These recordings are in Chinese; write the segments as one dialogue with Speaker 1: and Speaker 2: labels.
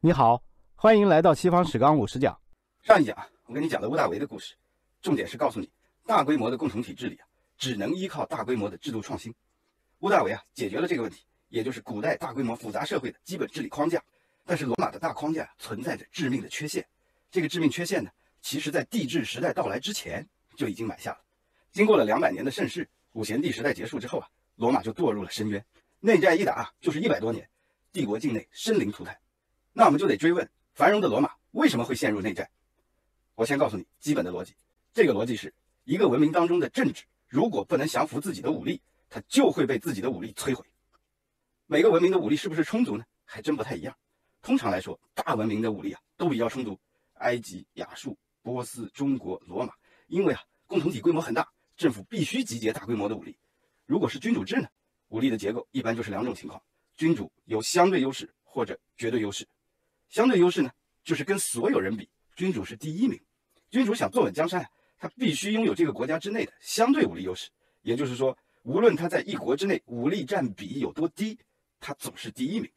Speaker 1: 你好，欢迎来到西方史纲五十讲。
Speaker 2: 上一讲啊，我跟你讲了屋大维的故事，重点是告诉你，大规模的共同体治理啊，只能依靠大规模的制度创新。屋大维啊，解决了这个问题，也就是古代大规模复杂社会的基本治理框架。但是罗马的大框架存在着致命的缺陷，这个致命缺陷呢，其实在帝制时代到来之前就已经埋下了。经过了两百年的盛世，五贤帝时代结束之后啊，罗马就堕入了深渊，内战一打就是一百多年，帝国境内生灵涂炭。那我们就得追问，繁荣的罗马为什么会陷入内战？我先告诉你基本的逻辑，这个逻辑是一个文明当中的政治，如果不能降服自己的武力，它就会被自己的武力摧毁。每个文明的武力是不是充足呢？还真不太一样。通常来说，大文明的武力啊都比较充足，埃及、亚述、波斯、中国、罗马，因为啊共同体规模很大，政府必须集结大规模的武力。如果是君主制呢，武力的结构一般就是两种情况：君主有相对优势或者绝对优势。相对优势呢，就是跟所有人比，君主是第一名。君主想坐稳江山啊，他必须拥有这个国家之内的相对武力优势，也就是说，无论他在一国之内武力占比有多低，他总是第一名。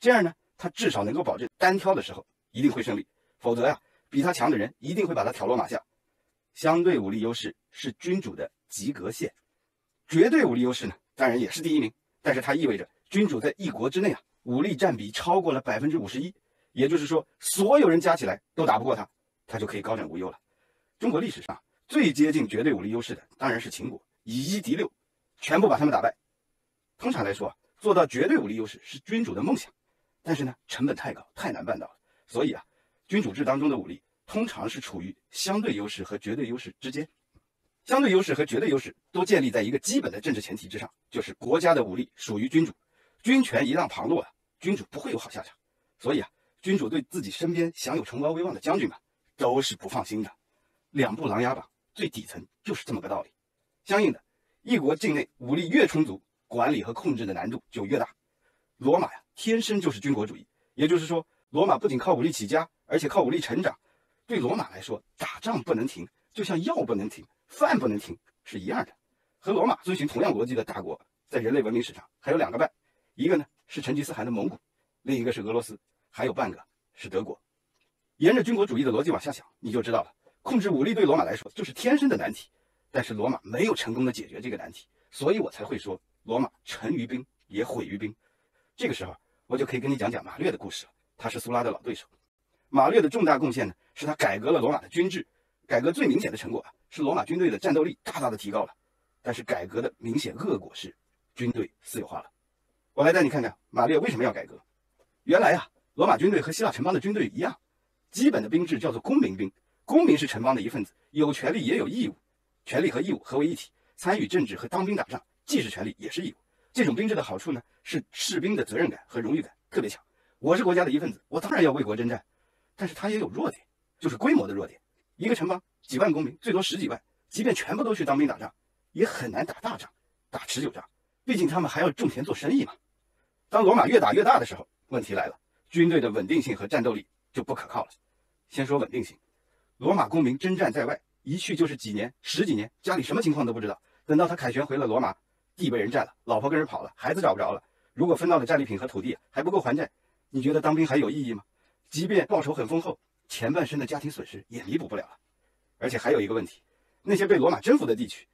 Speaker 2: 这样呢？他至少能够保证单挑的时候一定会胜利，否则呀，比他强的人一定会把他挑落马下。相对武力优势是君主的及格线，绝对武力优势呢，当然也是第一名，但是它意味着君主在一国之内啊，武力占比超过了百分之五十一，也就是说，所有人加起来都打不过他，他就可以高枕无忧了。中国历史上最接近绝对武力优势的当然是秦国，以一敌六，全部把他们打败。通常来说，做到绝对武力优势是君主的梦想。但是呢，成本太高，太难办到了。所以啊，君主制当中的武力通常是处于相对优势和绝对优势之间。相对优势和绝对优势都建立在一个基本的政治前提之上，就是国家的武力属于君主，军权一旦旁落啊，君主不会有好下场。所以啊，君主对自己身边享有崇高威望的将军们都是不放心的。两部《琅琊榜》最底层就是这么个道理。相应的，一国境内武力越充足，管理和控制的难度就越大。罗马呀。天生就是军国主义，也就是说，罗马不仅靠武力起家，而且靠武力成长。对罗马来说，打仗不能停，就像药不能停，饭不能停是一样的。和罗马遵循同样逻辑的大国，在人类文明史上还有两个半，一个呢是成吉思汗的蒙古，另一个是俄罗斯，还有半个是德国。沿着军国主义的逻辑往下想，你就知道了，控制武力对罗马来说就是天生的难题。但是罗马没有成功的解决这个难题，所以我才会说，罗马成于兵也毁于兵。这个时候，我就可以跟你讲讲马略的故事了。他是苏拉的老对手。马略的重大贡献呢，是他改革了罗马的军制。改革最明显的成果啊，是罗马军队的战斗力大大的提高了。但是改革的明显恶果是，军队私有化了。我来带你看看马略为什么要改革。原来啊，罗马军队和希腊城邦的军队一样，基本的兵制叫做公民兵。公民是城邦的一份子，有权利也有义务，权利和义务合为一体。参与政治和当兵打仗，既是权利也是义务。这种兵制的好处呢，是士兵的责任感和荣誉感特别强。我是国家的一份子，我当然要为国征战。但是它也有弱点，就是规模的弱点。一个城邦几万公民，最多十几万，即便全部都去当兵打仗，也很难打大仗、打持久仗。毕竟他们还要种田做生意嘛。当罗马越打越大的时候，问题来了，军队的稳定性和战斗力就不可靠了。先说稳定性，罗马公民征战在外，一去就是几年、十几年，家里什么情况都不知道。等到他凯旋回了罗马。地被人占了，老婆跟人跑了，孩子找不着了。如果分到的战利品和土地还不够还债，你觉得当兵还有意义吗？即便报酬很丰厚，前半生的家庭损失也弥补不了了。而且还有一个问题，那些被罗马征服的地区，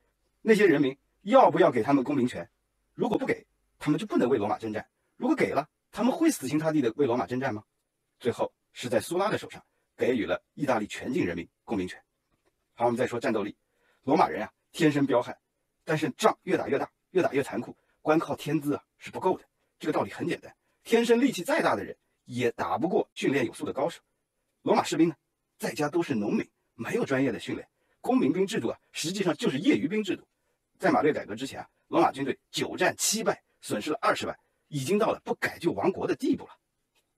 Speaker 2: 那些人民要不要给他们公民权？如果不给，他们就不能为罗马征战；如果给了，他们会死心塌地的为罗马征战吗？最后是在苏拉的手上给予了意大利全境人民公民权。好，我们再说战斗力，罗马人啊天生彪悍，但是仗越打越大。越打越残酷，光靠天资啊是不够的。这个道理很简单，天生力气再大的人也打不过训练有素的高手。罗马士兵呢，在家都是农民，没有专业的训练，公民兵制度啊，实际上就是业余兵制度。在马略改革之前啊，罗马军队九战七败，损失了二十万，已经到了不改就亡国的地步了。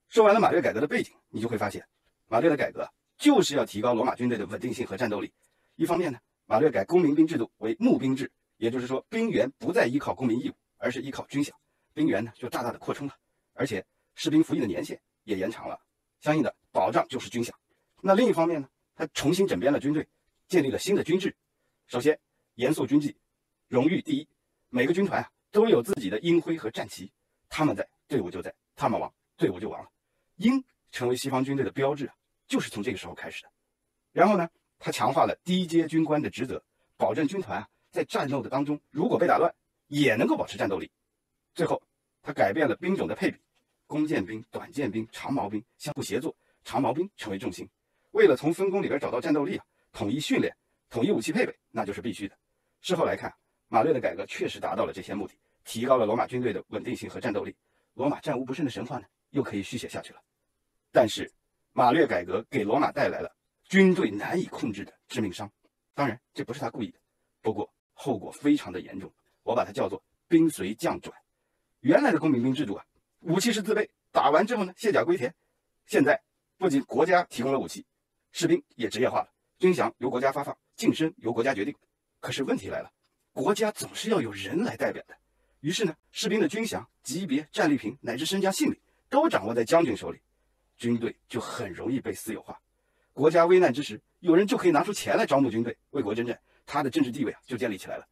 Speaker 2: 说完了马略改革的背景，你就会发现，马略的改革就是要提高罗马军队的稳定性和战斗力。一方面呢，马略改公民兵制度为募兵制。也就是说，兵员不再依靠公民义务，而是依靠军饷，兵员呢就大大的扩充了，而且士兵服役的年限也延长了，相应的保障就是军饷。那另一方面呢，他重新整编了军队，建立了新的军制。首先，严肃军纪，荣誉第一，每个军团啊都有自己的鹰徽和战旗，他们在队伍就在，他们亡队伍就亡了。鹰成为西方军队的标志啊，就是从这个时候开始的。然后呢，他强化了低阶军官的职责，保证军团啊在战斗的当中，如果被打乱，也能够保持战斗力。最后，他改变了兵种的配比，弓箭兵、短箭兵、长矛兵相互协作，长矛兵成为重心。为了从分工里边找到战斗力啊，统一训练、统一武器配备，那就是必须的。事后来看，马略的改革确实达到了这些目的，提高了罗马军队的稳定性和战斗力。罗马战无不胜的神话呢，又可以续写下去了。但是，马略改革给罗马带来了军队难以控制的致命伤。当然，这不是他故意的，不过后果非常的严重。我把它叫做“兵随将转”。原来的公民兵制度啊，武器是自备，打完之后呢，卸甲归田。现在不仅国家提供了武器，士兵也职业化了，军饷由国家发放，晋升由国家决定。可是问题来了，国家总是要有人来代表的。于是呢，士兵的军饷、级别、战利品乃至身家性命都掌握在将军手里，军队就很容易被私有化。国家危难之时，有人就可以拿出钱来招募军队，为国征战，他的政治地位啊就建立起来了。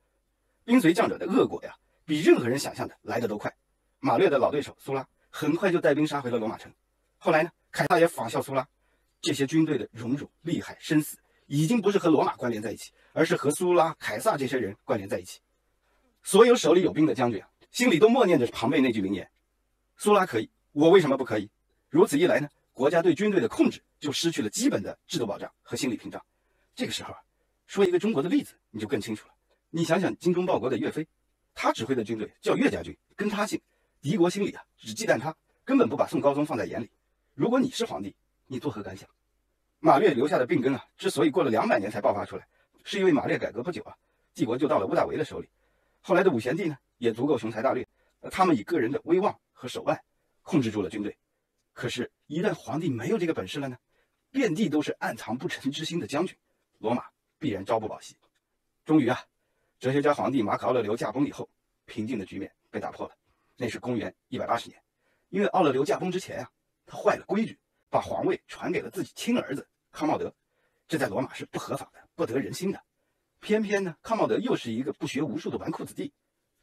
Speaker 2: 兵随将者的恶果呀，比任何人想象的来得都快。马略的老对手苏拉很快就带兵杀回了罗马城。后来呢，凯撒也仿效苏拉。这些军队的荣辱、利害、生死，已经不是和罗马关联在一起，而是和苏拉、凯撒这些人关联在一起。所有手里有兵的将军啊，心里都默念着庞贝那句名言：“苏拉可以，我为什么不可以？”如此一来呢，国家对军队的控制就失去了基本的制度保障和心理屏障。这个时候啊，说一个中国的例子，你就更清楚了。你想想精忠报国的岳飞，他指挥的军队叫岳家军，跟他姓，敌国心里啊只忌惮他，根本不把宋高宗放在眼里。如果你是皇帝，你作何感想？马略留下的病根啊，之所以过了两百年才爆发出来，是因为马略改革不久啊，帝国就到了屋大维的手里。后来的五贤帝呢，也足够雄才大略，他们以个人的威望和手腕控制住了军队。可是，一旦皇帝没有这个本事了呢？遍地都是暗藏不臣之心的将军，罗马必然朝不保夕。终于啊，哲学家皇帝马可·奥勒留驾崩以后，平静的局面被打破了。那是公元一百八十年，因为奥勒留驾崩之前啊，他坏了规矩，把皇位传给了自己亲儿子康茂德，这在罗马是不合法的，不得人心的。偏偏呢，康茂德又是一个不学无术的纨绔子弟，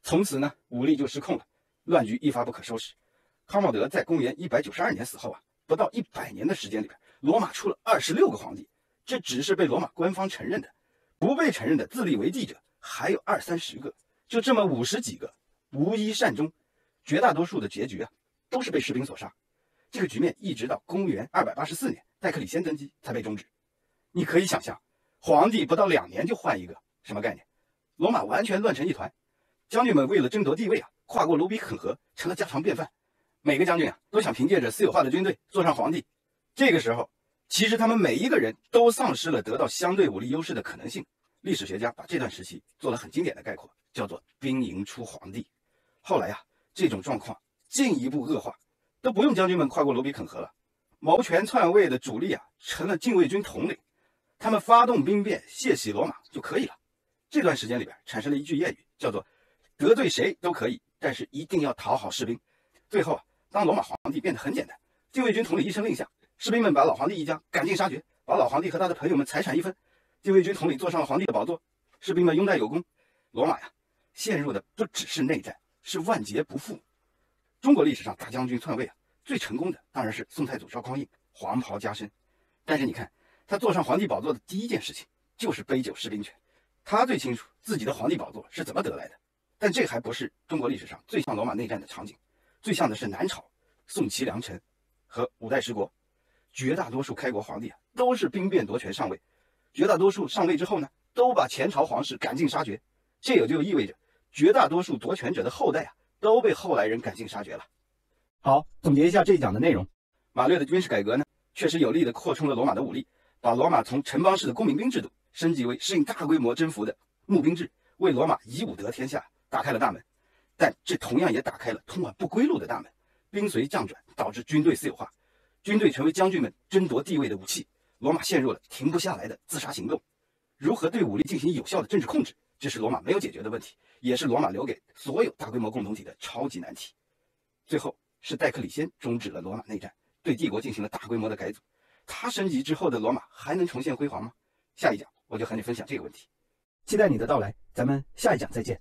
Speaker 2: 从此呢，武力就失控了，乱局一发不可收拾。康茂德在公元一百九十二年死后啊，不到一百年的时间里边，罗马出了二十六个皇帝，这只是被罗马官方承认的，不被承认的自立为帝者还有二三十个，就这么五十几个，无一善终，绝大多数的结局啊，都是被士兵所杀。这个局面一直到公元二百八十四年，戴克里先登基才被终止。你可以想象。皇帝不到两年就换一个，什么概念？罗马完全乱成一团，将军们为了争夺地位啊，跨过卢比肯河成了家常便饭。每个将军啊都想凭借着私有化的军队坐上皇帝。这个时候，其实他们每一个人都丧失了得到相对武力优势的可能性。历史学家把这段时期做了很经典的概括，叫做“兵营出皇帝”。后来呀，这种状况进一步恶化，都不用将军们跨过卢比肯河了，谋权篡位的主力啊成了禁卫军统领。他们发动兵变，血洗罗马就可以了。这段时间里边产生了一句谚语，叫做“得罪谁都可以，但是一定要讨好士兵”。最后啊，当罗马皇帝变得很简单，禁卫军统领一声令下，士兵们把老皇帝一家赶尽杀绝，把老皇帝和他的朋友们财产一分。禁卫军统领坐上了皇帝的宝座，士兵们拥戴有功。罗马呀，陷入的不只是内战，是万劫不复。中国历史上大将军篡位啊，最成功的当然是宋太祖赵匡胤，黄袍加身。但是你看。他坐上皇帝宝座的第一件事情就是杯酒释兵权，他最清楚自己的皇帝宝座是怎么得来的。但这还不是中国历史上最像罗马内战的场景，最像的是南朝宋齐梁陈和五代十国，绝大多数开国皇帝啊都是兵变夺权上位，绝大多数上位之后呢，都把前朝皇室赶尽杀绝，这也就意味着绝大多数夺权者的后代啊都被后来人赶尽杀绝了。
Speaker 1: 好，总结一下这一讲的内容，
Speaker 2: 马略的军事改革呢，确实有力的扩充了罗马的武力。把罗马从城邦式的公民兵制度升级为适应大规模征服的募兵制，为罗马以武得天下打开了大门。但这同样也打开了通往不归路的大门。兵随将转，导致军队私有化，军队成为将军们争夺地位的武器。罗马陷入了停不下来的自杀行动。如何对武力进行有效的政治控制，这是罗马没有解决的问题，也是罗马留给所有大规模共同体的超级难题。最后是戴克里先终止了罗马内战，对帝国进行了大规模的改组。它升级之后的罗马还能重现辉煌吗？下一讲我就和你分享这个问题，
Speaker 1: 期待你的到来，咱们下一讲再见。